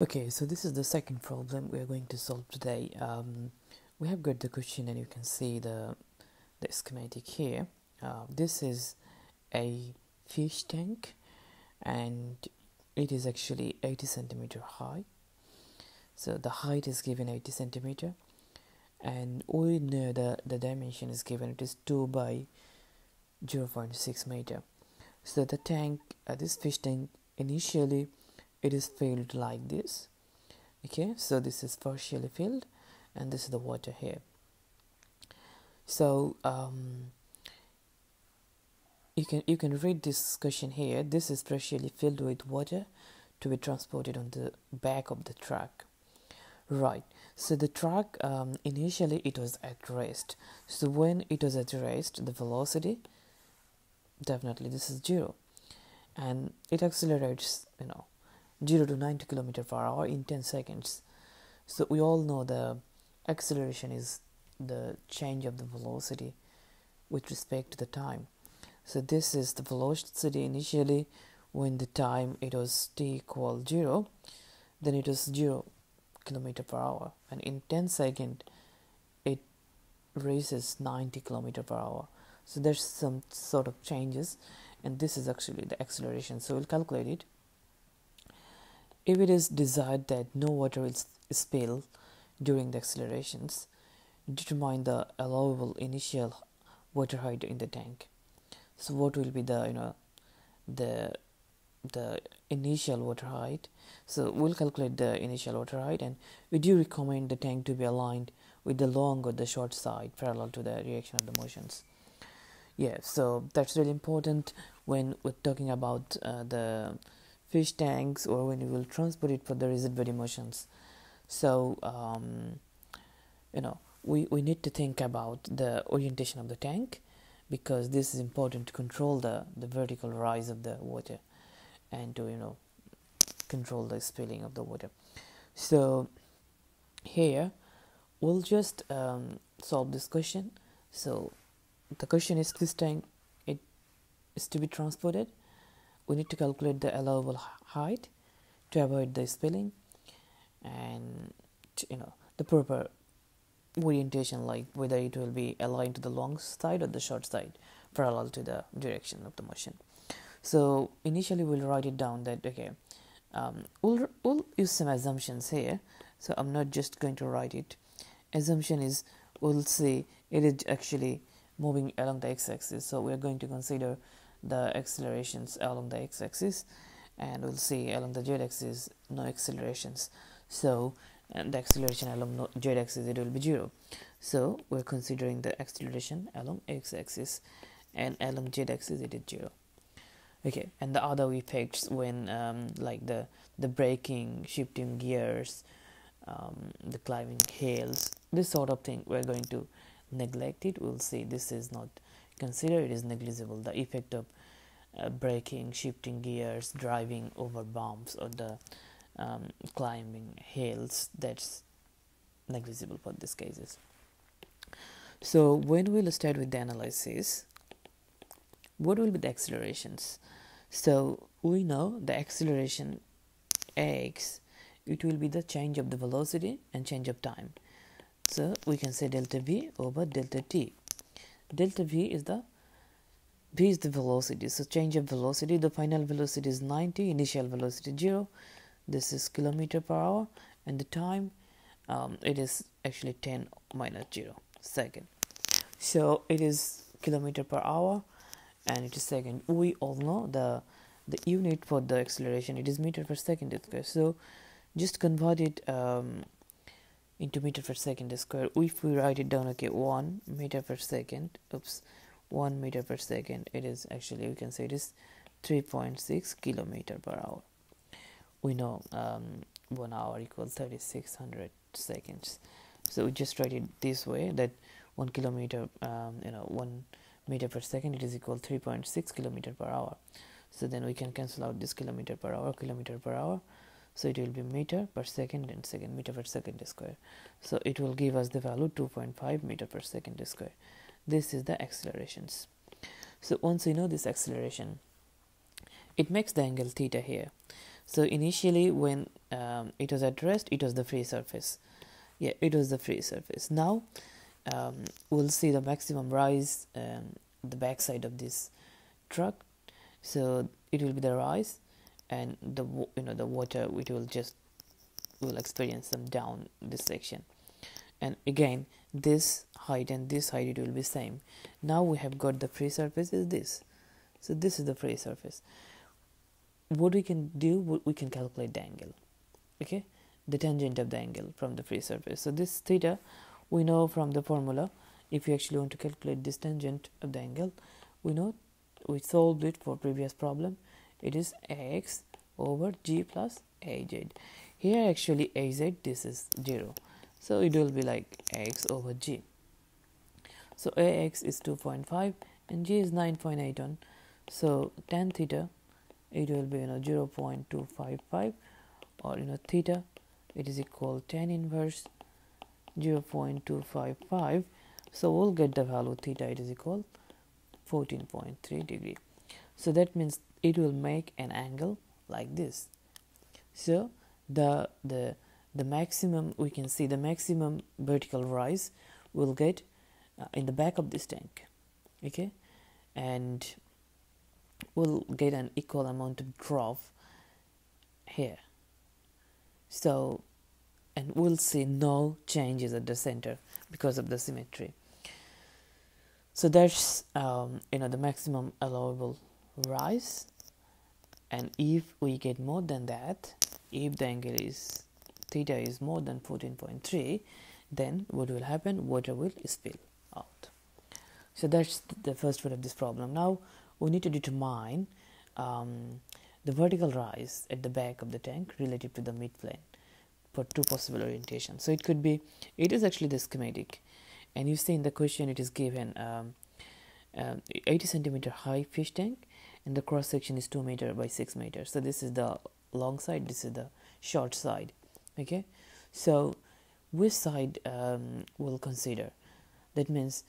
Okay, so this is the second problem we are going to solve today. Um, we have got the question and you can see the, the schematic here. Uh, this is a fish tank and it is actually 80 centimeter high. So the height is given 80 centimeter and we know the, the dimension is given it is 2 by 0.6 meter. So the tank, uh, this fish tank initially it is filled like this. Okay so this is partially filled and this is the water here. So um, you can you can read this question here. This is partially filled with water to be transported on the back of the truck. Right. So the truck um, initially it was at rest. So when it was at rest the velocity definitely this is zero. And it accelerates you know 0 to 90 km per hour in 10 seconds. So we all know the acceleration is the change of the velocity with respect to the time. So this is the velocity initially when the time it was t equal 0 then it was 0 kilometer per hour and in 10 second it races 90 kilometer per hour so there's some sort of changes and this is actually the acceleration so we'll calculate it if it is desired that no water will spill during the accelerations, determine the allowable initial water height in the tank. So what will be the you know the the initial water height? So we'll calculate the initial water height and we do recommend the tank to be aligned with the long or the short side parallel to the reaction of the motions. Yeah, so that's really important when we're talking about uh, the fish tanks or when you will transport it for the rigid body motions so um, you know we, we need to think about the orientation of the tank because this is important to control the, the vertical rise of the water and to you know control the spilling of the water. So here we'll just um, solve this question. So the question is this tank it is to be transported we need to calculate the allowable height to avoid the spilling and you know the proper orientation like whether it will be aligned to the long side or the short side parallel to the direction of the motion. So initially we'll write it down that okay um, we'll, we'll use some assumptions here. So i'm not just going to write it. Assumption is we'll say it is actually moving along the x-axis. So we're going to consider the accelerations along the x-axis and we'll see along the z-axis no accelerations. So and the acceleration along z-axis it will be zero. So we're considering the acceleration along x-axis and along z-axis it is zero. Okay and the other effects when um, like the the braking shifting gears um, the climbing hills this sort of thing we're going to neglect it. We'll see this is not consider it is negligible. The effect of uh, braking shifting gears driving over bumps or the um, climbing hills that's negligible for these cases. So when we'll start with the analysis what will be the accelerations? So we know the acceleration x it will be the change of the velocity and change of time. So we can say delta v over delta t delta v is the v is the velocity. So change of velocity the final velocity is 90 initial velocity 0 this is kilometer per hour and the time um, it is actually 10 minus 0 second. So it is kilometer per hour and it is second. We all know the the unit for the acceleration it is meter per second. So just convert it um, into meter per second square. If we write it down okay 1 meter per second oops 1 meter per second it is actually we can say it is 3.6 kilometer per hour. We know um, 1 hour equals 3600 seconds. So we just write it this way that 1 kilometer um, you know 1 meter per second it is equal 3.6 kilometer per hour. So then we can cancel out this kilometer per hour kilometer per hour so it will be meter per second and second meter per second square. So it will give us the value 2.5 meter per second square. This is the accelerations. So once you know this acceleration it makes the angle theta here. So initially when um, it was at rest it was the free surface. Yeah it was the free surface. Now um, we'll see the maximum rise um, the back side of this truck. So it will be the rise and the you know the water which will just will experience them down this section. And again this height and this height it will be same. Now we have got the free surface is this. So this is the free surface. What we can do we can calculate the angle okay? The tangent of the angle from the free surface. So this theta we know from the formula if you actually want to calculate this tangent of the angle we know we solved it for previous problem it is x over g plus az here actually az this is 0 so it will be like x over g. So ax is 2.5 and g is 9.81 so tan theta it will be you know 0 0.255 or you know theta it is equal tan inverse 0 0.255 so we'll get the value theta it is equal 14.3 degree. So that means it will make an angle like this. So the the the maximum we can see the maximum vertical rise will get uh, in the back of this tank okay? And we'll get an equal amount of drop here. So and we'll see no changes at the center because of the symmetry. So that's um, you know the maximum allowable rise and if we get more than that if the angle is theta is more than 14.3 then what will happen? Water will spill out. So that's the first part of this problem. Now we need to determine um, the vertical rise at the back of the tank relative to the midplane for two possible orientations. So it could be it is actually the schematic. And you see in the question it is given um, uh, 80 centimeter high fish tank and the cross section is 2 meter by 6 meter. So this is the long side this is the short side okay? So which side um, we'll consider? That means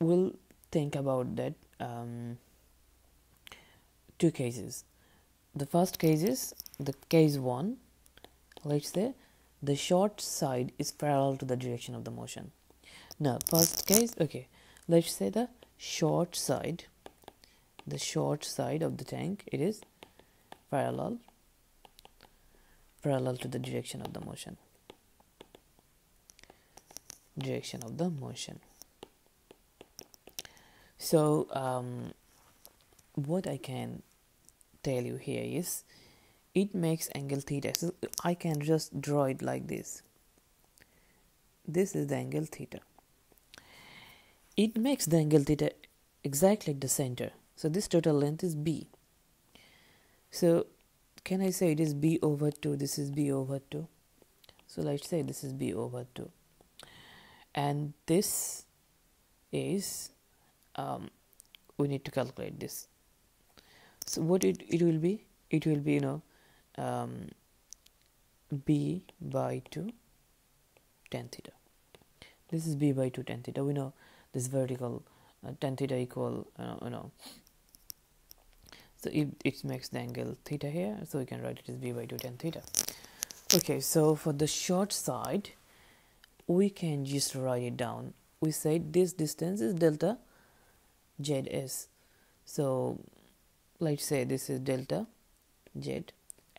we'll think about that um, two cases. The first case is the case one let's say the short side is parallel to the direction of the motion. Now first case okay let's say the short side the short side of the tank. It is parallel parallel to the direction of the motion. Direction of the motion. So um, what I can tell you here is it makes angle theta. So I can just draw it like this. This is the angle theta. It makes the angle theta exactly at the center so this total length is b. So can I say it is b over 2 this is b over 2 so let's say this is b over 2 and this is um, we need to calculate this. So what it, it will be? It will be you know um, b by 2 tan theta. This is b by 2 tan theta. We know this vertical uh, tan theta equal uh, you know so it makes the angle theta here so we can write it as b by 2 tan theta. Okay so for the short side we can just write it down. We said this distance is delta zs. So let's say this is delta z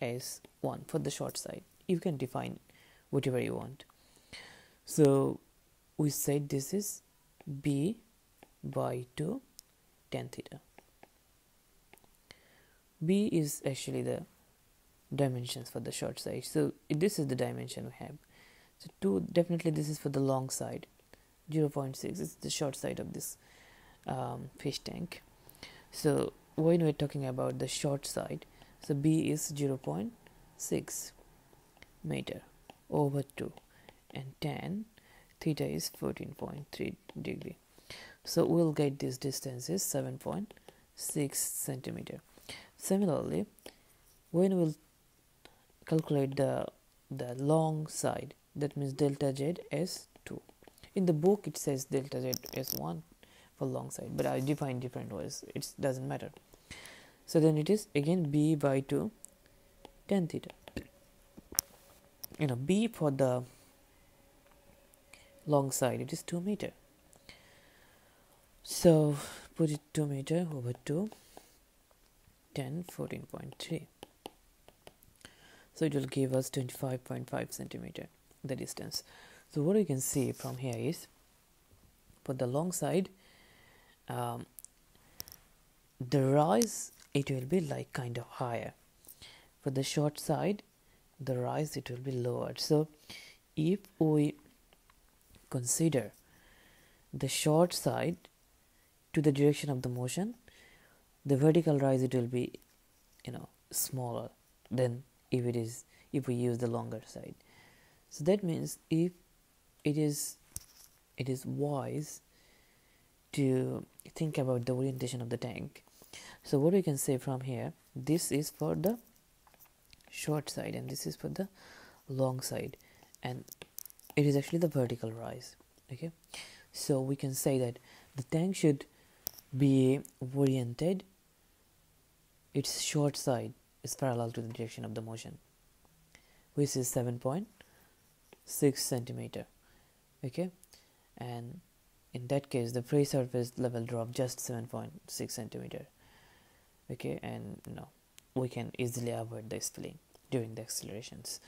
s1 for the short side. You can define whatever you want. So we said this is b by 2 tan theta b is actually the dimensions for the short side. So this is the dimension we have. So 2 definitely this is for the long side. 0.6 is the short side of this um, fish tank. So when we're talking about the short side so b is 0.6 meter over 2 and tan theta is 14.3 degree. So we'll get this distance is 7.6 centimeter Similarly, when we'll calculate the the long side, that means delta z is 2. In the book, it says delta z is 1 for long side, but I define different ways. It doesn't matter. So then it is again b by 2 tan theta. you know b for the long side it is 2 meter so put it 2 meter over 2 tan 14.3 so it will give us 25.5 centimeter the distance. So what you can see from here is for the long side um, the rise it will be like kind of higher. For the short side the rise it will be lowered so if we consider the short side to the direction of the motion the vertical rise it will be you know smaller than if it is if we use the longer side. So that means if it is it is wise to think about the orientation of the tank. So what we can say from here this is for the short side and this is for the long side. And it is actually the vertical rise okay? So we can say that the tank should be oriented its short side is parallel to the direction of the motion which is 7.6 centimeter okay? And in that case the free surface level drop just 7.6 centimeter okay? And you know we can easily avoid the spilling during the accelerations.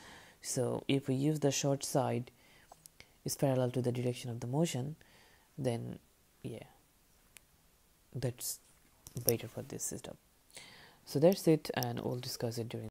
So if we use the short side is parallel to the direction of the motion then yeah that's better for this system so that's it and we'll discuss it during